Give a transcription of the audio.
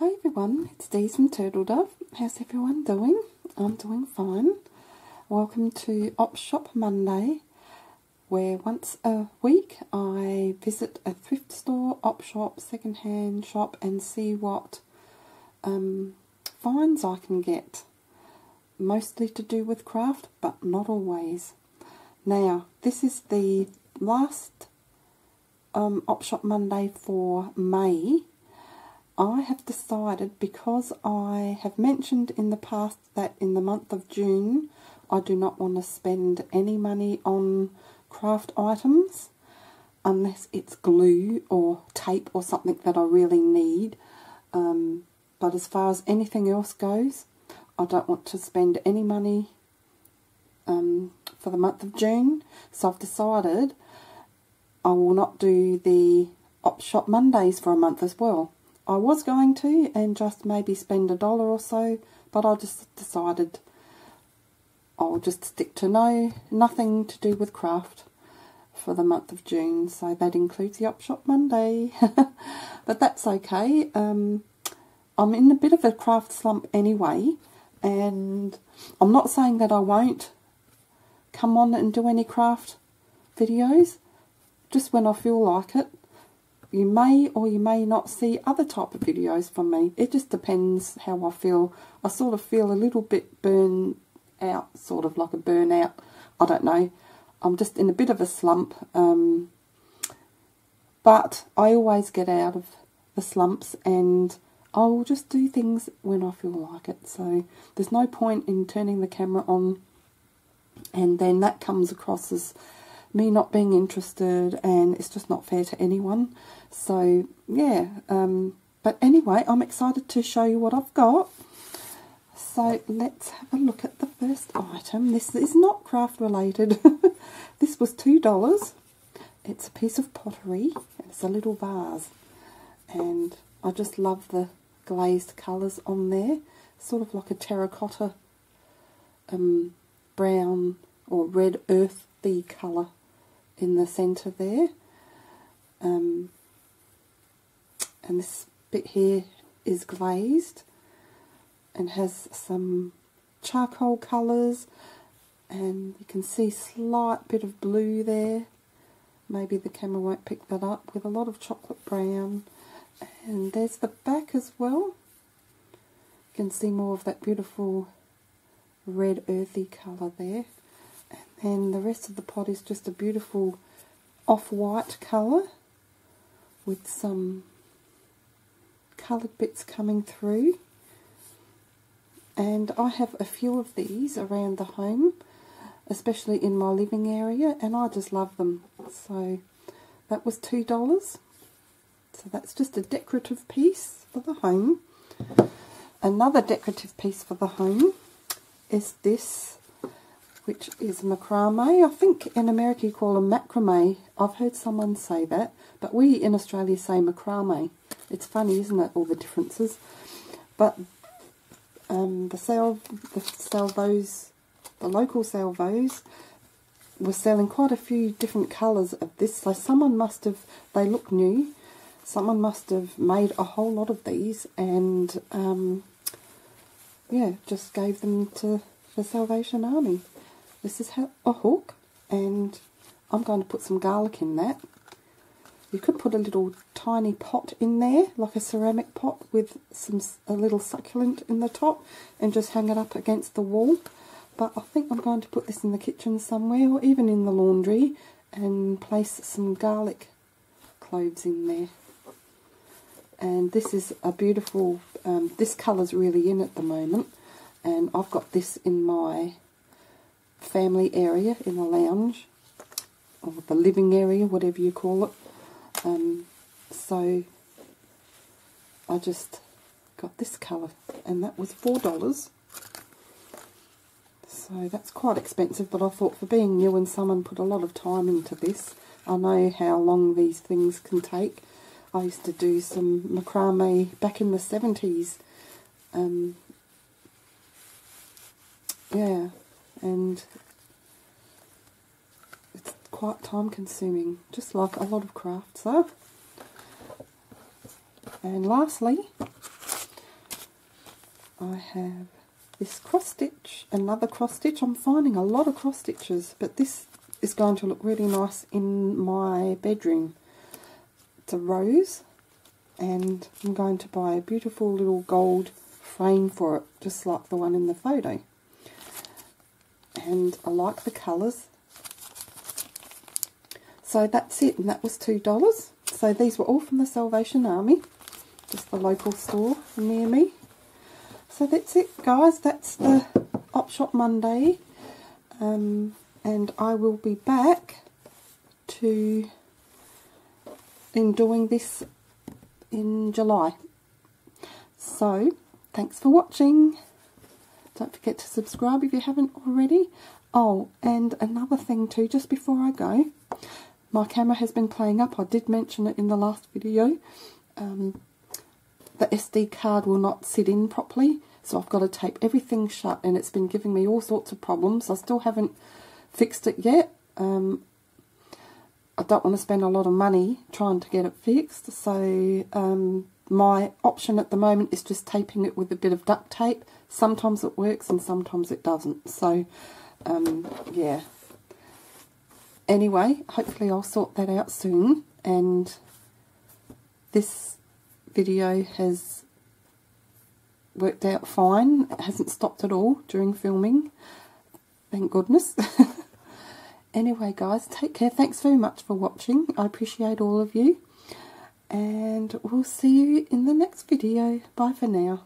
Hi everyone, it's Dee from Turtle Dove. How's everyone doing? I'm doing fine. Welcome to Op Shop Monday, where once a week I visit a thrift store, op shop, second hand shop, and see what um, finds I can get. Mostly to do with craft, but not always. Now, this is the last um, Op Shop Monday for May I have decided because I have mentioned in the past that in the month of June I do not want to spend any money on craft items unless it's glue or tape or something that I really need. Um, but as far as anything else goes, I don't want to spend any money um, for the month of June. So I've decided I will not do the Op Shop Mondays for a month as well. I was going to and just maybe spend a dollar or so, but I just decided I'll just stick to no nothing to do with craft for the month of June. So that includes the Op Shop Monday, but that's okay. Um, I'm in a bit of a craft slump anyway, and I'm not saying that I won't come on and do any craft videos. Just when I feel like it, you may or you may not see other type of videos from me. It just depends how I feel. I sort of feel a little bit burn out, sort of like a burnout. I don't know. I'm just in a bit of a slump. Um, but I always get out of the slumps and I will just do things when I feel like it. So there's no point in turning the camera on and then that comes across as me not being interested and it's just not fair to anyone. So, yeah. Um, but anyway, I'm excited to show you what I've got. So let's have a look at the first item. This is not craft related. this was $2. It's a piece of pottery. It's a little vase. And I just love the glazed colours on there. Sort of like a terracotta um, brown or red earthy colour in the centre there. Um, and this bit here is glazed and has some charcoal colours. And you can see slight bit of blue there. Maybe the camera won't pick that up with a lot of chocolate brown. And there's the back as well. You can see more of that beautiful red earthy colour there and the rest of the pot is just a beautiful off-white colour with some coloured bits coming through. And I have a few of these around the home especially in my living area and I just love them. So that was two dollars. So that's just a decorative piece for the home. Another decorative piece for the home is this which is macrame. I think in America you call them macrame. I've heard someone say that, but we in Australia say macrame. It's funny, isn't it, all the differences? But um, the sal the salvos, the local salvos, were selling quite a few different colours of this. So someone must have, they look new, someone must have made a whole lot of these and, um, yeah, just gave them to the Salvation Army. This is a hook and I'm going to put some garlic in that. You could put a little tiny pot in there, like a ceramic pot with some a little succulent in the top and just hang it up against the wall. But I think I'm going to put this in the kitchen somewhere or even in the laundry and place some garlic cloves in there. And this is a beautiful, um, this colour's really in at the moment. And I've got this in my family area in the lounge or the living area, whatever you call it. Um, so I just got this colour and that was $4. So that's quite expensive, but I thought for being new and someone put a lot of time into this, I know how long these things can take. I used to do some macrame back in the 70s. Um, yeah, and it's quite time consuming, just like a lot of crafts are. And lastly, I have this cross stitch, another cross stitch. I'm finding a lot of cross stitches, but this is going to look really nice in my bedroom. It's a rose, and I'm going to buy a beautiful little gold frame for it, just like the one in the photo. And I like the colours. So that's it, and that was $2. So these were all from the Salvation Army, just the local store near me. So that's it, guys. That's the Op Shop Monday. Um, and I will be back to in doing this in July. So, thanks for watching. Don't forget to subscribe if you haven't already. Oh, and another thing too, just before I go, my camera has been playing up. I did mention it in the last video. Um, the SD card will not sit in properly, so I've got to tape everything shut, and it's been giving me all sorts of problems. I still haven't fixed it yet. Um, I don't want to spend a lot of money trying to get it fixed, so um, my option at the moment is just taping it with a bit of duct tape. Sometimes it works and sometimes it doesn't. So, um, yeah. Anyway, hopefully I'll sort that out soon. And this video has worked out fine. It hasn't stopped at all during filming. Thank goodness. anyway, guys, take care. Thanks very much for watching. I appreciate all of you. And we'll see you in the next video. Bye for now.